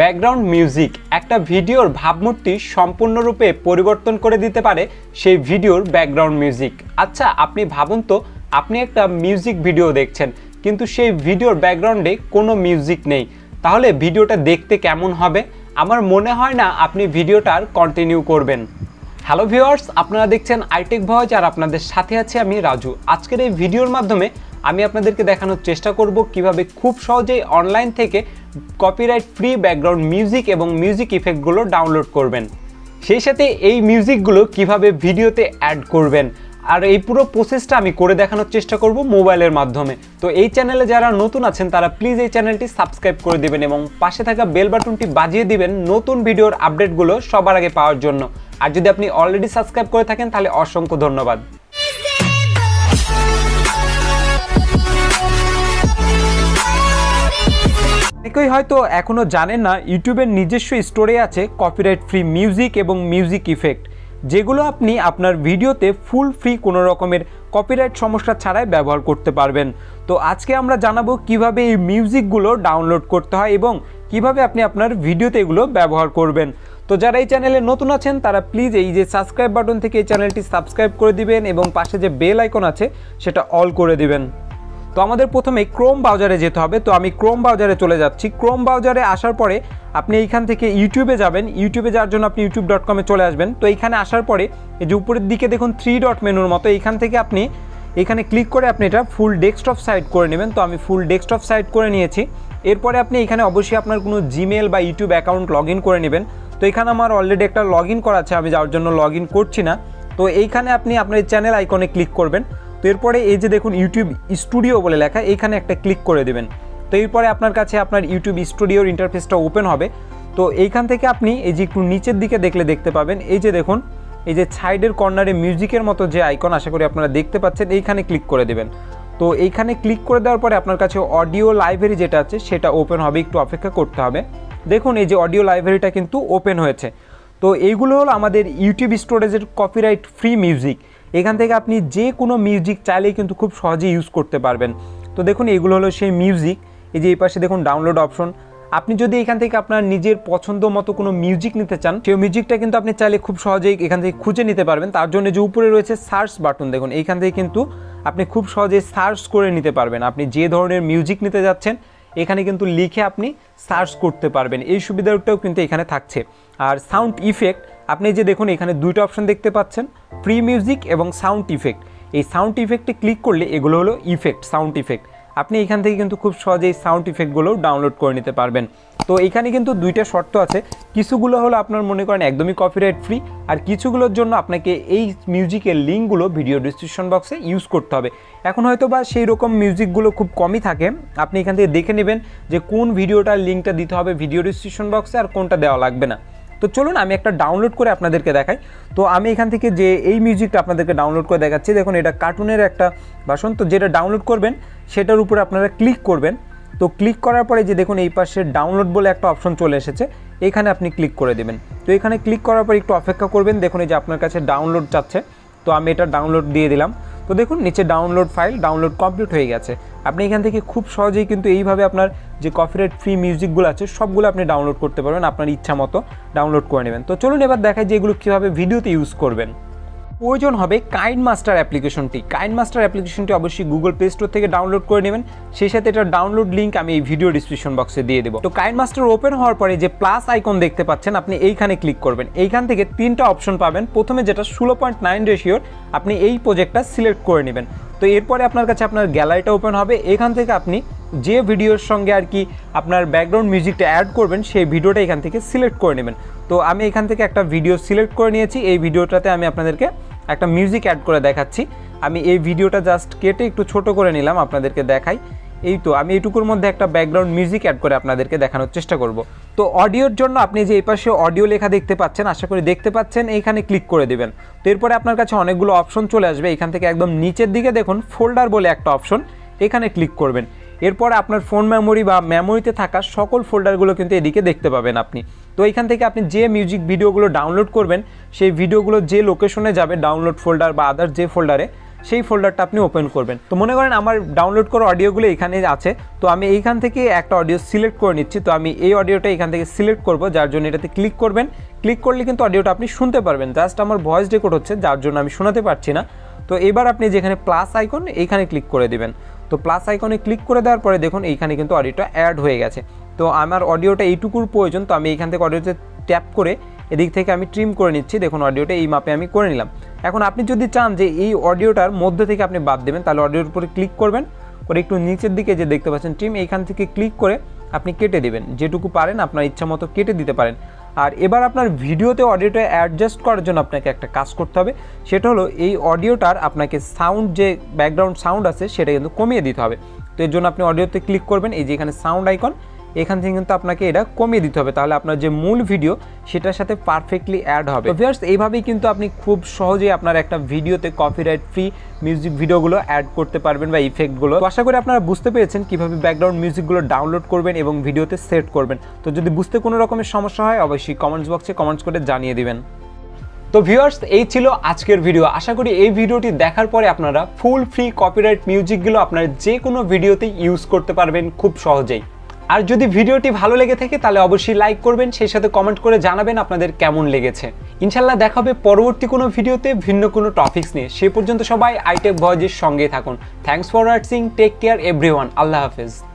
Background music একটা ভিডিওর ভাবমূর্তি সম্পূর্ণরূপে পরিবর্তন করে দিতে পারে সেই ভিডিওর ব্যাকগ্রাউন্ড মিউজিক। আচ্ছা আপনি ভাবুন তো, আপনি একটা মিউজিক ভিডিও দেখছেন, কিন্তু সেই ভিডিওর ব্যাকগ্রাউন্ডে কোনো মিউজিক নেই। তাহলে ভিডিওটা দেখতে কেমন হবে? আমার মনে হয় না আপনি ভিডিওটার কন্টিনিউ করবেন। হ্যালো ভিউয়ার্স আপনারা দেখছেন আইটেক ভয়েজ আর আপনাদের সাথে আছে আমি রাজু। আজকের এই ভিডিওর মাধ্যমে আমি আপনাদেরকে দেখানোর চেষ্টা করব কীভাবে খুব সহজেই অনলাইন থেকে কপিরাইট ফ্রি ব্যাকগ্রাউন্ড মিউজিক এবং মিউজিক ইফেক্টগুলো ডাউনলোড করবেন। সেই সাথে এই মিউজিকগুলো কীভাবে ভিডিওতে অ্যাড করবেন। আর এই পুরো প্রসেসটা আমি করে দেখানোর চেষ্টা করব মোবাইলের মাধ্যমে। তো এই চ্যানেলে যারা নতুন আছেন, তারা প্লিজ এই চ্যানেলটি সাবস্ক্রাইব করে দিবেন এবং পাশে থাকা বেল বাটনটি বাজিয়ে দিবেন নতুন ভিডিওর আপডেটগুলো সবার আগে পাওয়ার জন্য। আর যদি আপনি অলরেডি সাবস্ক্রাইব করে থাকেন, তাহলে অসংখ্য ধন্যবাদ। অনেকেই হয়তো এখনও জানেন না, ইউটিউবের নিজস্ব স্টোরে আছে কপিরাইট ফ্রি মিউজিক এবং মিউজিক ইফেক্ট যেগুলো আপনি আপনার ভিডিওতে ফুল ফ্রি কোনো রকমের কপিরাইট সমস্যা ছাড়াই ব্যবহার করতে পারবেন। তো আজকে আমরা জানাব কীভাবে এই মিউজিকগুলো ডাউনলোড করতে হয় এবং কীভাবে আপনি আপনার ভিডিওতে এগুলো ব্যবহার করবেন। তো যারা এই চ্যানেলে নতুন আছেন, তারা প্লিজ এই যে সাবস্ক্রাইব বাটন থেকে এই চ্যানেলটি সাবস্ক্রাইব করে দিবেন এবং পাশে যে বেল আইকন আছে, সেটা অল করে দিবেন। তো আমাদের প্রথমে ক্রোম ব্রাউজারে যেতে হবে। তো আমি ক্রোম ব্রাউজারে চলে যাচ্ছি। ক্রোম ব্রাউজারে আসার পরে আপনি এইখান থেকে ইউটিউবে যাবেন। ইউটিউবে যাওয়ার জন্য আপনি ইউটিউব ডট কমে চলে আসবেন। তো এইখানে আসার পরে এই যে উপরের দিকে দেখুন থ্রি ডট মেনুর মতো, এইখান থেকে আপনি এখানে ক্লিক করে আপনি এটা ফুল ডেস্কটপ সাইট করে নেবেন। তো আমি ফুল ডেস্কটপ সাইট করে নিয়েছি। এরপরে আপনি এখানে অবশ্যই আপনার কোনো জিমেল বা ইউটিউব অ্যাকাউন্ট লগ করে নেবেন। তো এখানে আমার অলরেডি একটা লগ ইন করা আছে। আমি যাওয়ার জন্য লগ করছি না। তো এইখানে আপনি আপনার চ্যানেল আইকনে ক্লিক করবেন। তো এরপরে এই যে দেখুন ইউটিউব স্টুডিও বলে লেখা এইখানে একটা ক্লিক করে দেবেন। তো এরপরে আপনার কাছে আপনার ইউটিউব স্টুডিওর ইন্টারফেসটা ওপেন হবে। তো এইখান থেকে আপনি এই যে একটু নিচের দিকে দেখলে দেখতে পাবেন। এই যে দেখুন, এই যে সাইডের কর্নারে মিউজিকের মতো যে আইকন আশা করি আপনারা দেখতে পাচ্ছেন, এইখানে ক্লিক করে দেবেন। তো এইখানে ক্লিক করে দেওয়ার পরে আপনার কাছে অডিও লাইব্রেরি যেটা আছে, সেটা ওপেন হবে, একটু অপেক্ষা করতে হবে। দেখুন, এই যে অডিও লাইব্রেরিটা কিন্তু ওপেন হয়েছে। তো এইগুলো হলো আমাদের ইউটিউব স্টোরেজের কপিরাইট ফ্রি মিউজিক এখান থেকে আপনি যে কোনো মিউজিক চাইলেই কিন্তু খুব সহজে ইউজ করতে পারবেন। তো দেখুন, এগুলো হলো সেই মিউজিক এই যে এই পাশে দেখুন ডাউনলোড অপশন আপনি যদি এখান থেকে আপনার নিজের পছন্দ মতো কোনো মিউজিক নিতে চান, সেই মিউজিকটা কিন্তু আপনি চাইলে খুব সহজেই এখান থেকে খুঁজে নিতে পারবেন। তার জন্য যে উপরে রয়েছে সার্চ বাটন দেখুন এইখান থেকে কিন্তু আপনি খুব সহজে সার্চ করে নিতে পারবেন। আপনি যে ধরনের মিউজিক নিতে যাচ্ছেন, এখানে কিন্তু লিখে আপনি সার্চ করতে পারবেন। এই সুবিধাটাও কিন্তু এখানে থাকছে। আর সাউন্ড ইফেক্ট আপনি যে দেখুন, এখানে দুইটা অপশন দেখতে পাচ্ছেন ফ্রি মিউজিক এবং সাউন্ড ইফেক্ট এই সাউন্ড ইফেক্টে ক্লিক করলে এগুলো হলো ইফেক্ট সাউন্ড ইফেক্ট আপনি এখান থেকে কিন্তু খুব সহজেই সাউন্ড ইফেক্টগুলোও ডাউনলোড করে নিতে পারবেন। তো এখানে কিন্তু দুইটা শর্ত আছে। কিছুগুলো হলো আপনার মনে করেন একদমই কপিরাইট ফ্রি আর কিছুগুলোর জন্য আপনাকে এই মিউজিকের লিঙ্কগুলো ভিডিও ডিসক্রিপশন বক্সে ইউজ করতে হবে। এখন হয়তো বা সেই রকম মিউজিকগুলো খুব কমই থাকে। আপনি এখান থেকে দেখে নেবেন যে কোন ভিডিওটার লিঙ্কটা দিতে হবে ভিডিও ডিসক্রিপশন বক্সে আর কোনটা দেওয়া লাগবে না। তো চলুন, আমি একটা ডাউনলোড করে আপনাদেরকে দেখাই। তো আমি এখান থেকে যে এই মিউজিকটা আপনাদেরকে ডাউনলোড করে দেখাচ্ছি, দেখুন এটা কার্টুনের একটা ভাষণ তো যেটা ডাউনলোড করবেন, সেটার উপরে আপনারা ক্লিক করবেন। তো ক্লিক করার পরে যে দেখুন, এই পাশে ডাউনলোড বলে একটা অপশন চলে এসেছে, এখানে আপনি ক্লিক করে দেবেন। তো এখানে ক্লিক করার পর একটু অপেক্ষা করবেন। দেখুন, এই যে আপনার কাছে ডাউনলোড চাচ্ছে তো আমি এটা ডাউনলোড দিয়ে দিলাম। তো দেখুন, নিচে ডাউনলোড ফাইল ডাউনলোড কমপ্লিট হয়ে গেছে। আপনি এখান থেকে খুব সহজেই কিন্তু এইভাবে আপনার যে কপিরাইট ফ্রি মিউজিকগুলো আছে, সবগুলো আপনি ডাউনলোড করতে পারবেন আপনার ইচ্ছা মতো ডাউনলোড করে নেবেন। তো চলুন এবার দেখায় যে এগুলো কীভাবে ভিডিওতে ইউজ করবেন। প্রয়োজন হবে কাইন্ড মাস্টার অ্যাপ্লিকেশনটি কাইন্ড মাস্টার অ্যাপ্লিকেশনটি অবশ্যই গুগল প্লে স্টোর থেকে ডাউনলোড করে নেবেন। সেই সাথে এটার ডাউনলোড লিঙ্ক আমি এই ভিডিও ডিসক্রিপশন বক্সে দিয়ে দেবো। তো কাইন্ড মাস্টার ওপেন হওয়ার পরে যে প্লাস আইকন দেখতে পাচ্ছেন, আপনি এইখানে ক্লিক করবেন। এইখান থেকে তিনটা অপশন পাবেন। প্রথমে যেটা ষোলো পয়েন্ট নাইন রেশিওর আপনি এই প্রজেক্টটা সিলেক্ট করে নেবেন। তো এরপরে আপনার কাছে আপনার গ্যালারিটা ওপেন হবে। এখান থেকে আপনি যে ভিডিওর সঙ্গে আর কি আপনার ব্যাকগ্রাউন্ড মিউজিকটা অ্যাড করবেন, সেই ভিডিওটা এখান থেকে সিলেক্ট করে নেবেন। তো আমি এখান থেকে একটা ভিডিও সিলেক্ট করে নিয়েছি। এই ভিডিওটাতে আমি আপনাদেরকে একটা মিউজিক অ্যাড করে দেখাচ্ছি। আমি এই ভিডিওটা জাস্ট কেটে একটু ছোট করে নিলাম, আপনাদেরকে দেখাই। এই তো, আমি এইটুকুর মধ্যে একটা ব্যাকগ্রাউন্ড মিউজিক অ্যাড করে আপনাদেরকে দেখানোর চেষ্টা করব। তো অডিওর জন্য আপনি যে এই পাশে অডিও লেখা দেখতে পাচ্ছেন, আশা করি দেখতে পাচ্ছেন, এইখানে ক্লিক করে দেবেন। তো এরপরে আপনার কাছে অনেকগুলো অপশন চলে আসবে। এখান থেকে একদম নিচের দিকে দেখুন ফোল্ডার বলে একটা অপশন এখানে ক্লিক করবেন। এরপর আপনার ফোন মেমোরি বা মেমোরিতে থাকা সকল ফোল্ডারগুলো কিন্তু এদিকে দেখতে পাবেন আপনি। তো এখান থেকে আপনি যে মিউজিক ভিডিওগুলো ডাউনলোড করবেন, সেই ভিডিওগুলো যে লোকেশনে যাবে ডাউনলোড ফোল্ডার বা আদার যে ফোল্ডারে সেই ফোল্ডারটা আপনি ওপেন করবেন। তো মনে করেন আমার ডাউনলোড করা অডিওগুলো এখানে আছে, তো আমি এইখান থেকে একটা অডিও সিলেক্ট করে নিচ্ছি। তো আমি এই অডিওটা এখান থেকে সিলেক্ট করব, যার জন্য এটাতে ক্লিক করবেন। ক্লিক করলে কিন্তু অডিওটা আপনি শুনতে পারবেন। জাস্ট আমার ভয়েস রেকর্ড হচ্ছে, যার জন্য আমি শোনাতে পারছি না। তো এবার আপনি যেখানে প্লাস আইকন এইখানে ক্লিক করে দিবেন। তো প্লাস আইকনে ক্লিক করে দেওয়ার পরে দেখুন এইখানে কিন্তু অডিওটা অ্যাড হয়ে গেছে। তো আমার অডিওটা এইটুকুর প্রয়োজন, তো আমি এইখান থেকে অডিওতে ট্যাপ করে এদিক থেকে আমি ট্রিম করে নিচ্ছি। দেখুন অডিওটা এই মাপে আমি করে নিলাম। এখন আপনি যদি চান যে এই অডিওটার মধ্যে থেকে আপনি বাদ দেবেন, তাহলে অডিওর উপরে ক্লিক করবেন। করে একটু নিচের দিকে যে দেখতে পাচ্ছেন ট্রিম এইখান থেকে ক্লিক করে আপনি কেটে দেবেন। যেটুকু পারেন, আপনার ইচ্ছা মতো কেটে দিতে পারেন। আর এবার আপনার ভিডিওতে অডিওটা অ্যাডজাস্ট করার জন্য আপনাকে একটা কাজ করতে হবে। সেটা হলো এই অডিওটার আপনাকে সাউন্ড যে ব্যাকগ্রাউন্ড সাউন্ড আছে, সেটা কিন্তু কমিয়ে দিতে হবে। তো এর জন্য আপনি অডিওতে ক্লিক করবেন, এই যে এখানে সাউন্ড আইকন এখান থেকে কিন্তু আপনাকে এটা কমিয়ে দিতে হবে। তাহলে আপনার যে মূল ভিডিও, সেটার সাথে পারফেক্টলি অ্যাড হবে। ভিউয়ার্স এইভাবেই কিন্তু আপনি খুব সহজেই আপনার একটা ভিডিওতে কপিরাইট ফ্রি মিউজিক ভিডিওগুলো অ্যাড করতে পারবেন বা ইফেক্টগুলো আশা করি আপনারা বুঝতে পেরেছেন কীভাবে ব্যাকগ্রাউন্ড মিউজিকগুলো ডাউনলোড করবেন এবং ভিডিওতে সেট করবেন। তো যদি বুঝতে কোনো রকমের সমস্যা হয়, অবশ্যই কমেন্টস বক্সে কমেন্টস করে জানিয়ে দিবেন। তো ভিউয়ার্স এই ছিল আজকের ভিডিও আশা করি এই ভিডিওটি দেখার পরে আপনারা ফুল ফ্রি কপিরাইট মিউজিকগুলো আপনার যে কোনো ভিডিওতে ইউজ করতে পারবেন খুব সহজেই। আর যদি ভিডিওটি ভালো লেগে থাকে, তাহলে অবশ্যই লাইক করবেন, সেই সাথে কমেন্ট করে জানাবেন আপনাদের কেমন লেগেছে। ইনশাল্লাহ দেখাবে পরবর্তী কোনো ভিডিওতে ভিন্ন কোনো টপিক্স নিয়ে। সে পর্যন্ত সবাই আইটেক ভয়েজের সঙ্গে থাকুন। Thanks for watching take care everyone আল্লাহ হাফেজ।